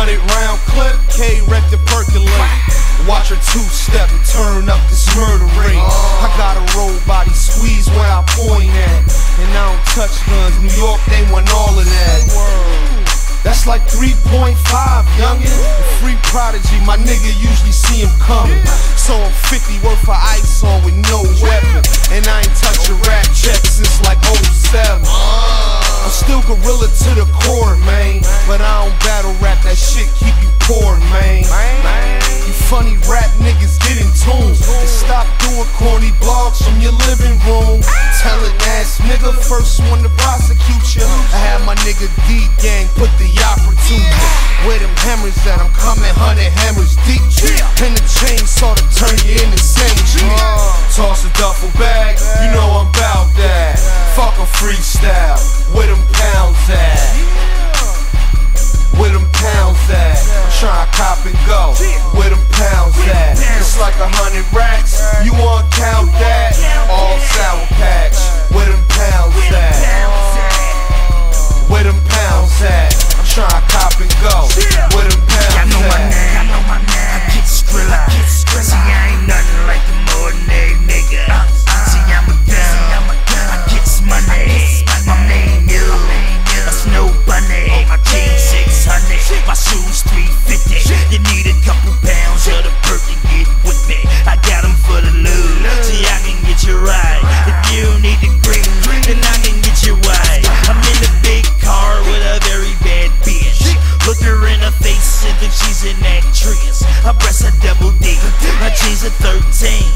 Hundred round clip, K wreck the percolate. Watch her two step and turn up this murder rate. I got a roll body squeeze where I point at. And I don't touch guns. New York, they want all of that. That's like 3.5, youngin'. Free prodigy, my nigga usually see him coming. So I'm 50 worth of ice on with no weapon. And I ain't touch first one to prosecute you. I had my nigga D gang put the opera to you. Where them hammers at? I'm coming hundred hammers deep. And the chainsaw to turn you into sandwich meat. You need a couple pounds of the perk get with me. I got 'em for the loot. See, I can get you right. If you need the green, then I can get you white. I'm in a big car with a very bad bitch. Look her in the face and think she's an actress. Her breasts are double D, her jeans are 13.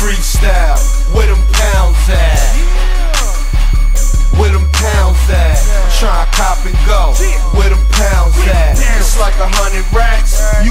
Freestyle, where them pounds at? Where them pounds at? Try cop and go, where them pounds at? It's like a hundred racks, you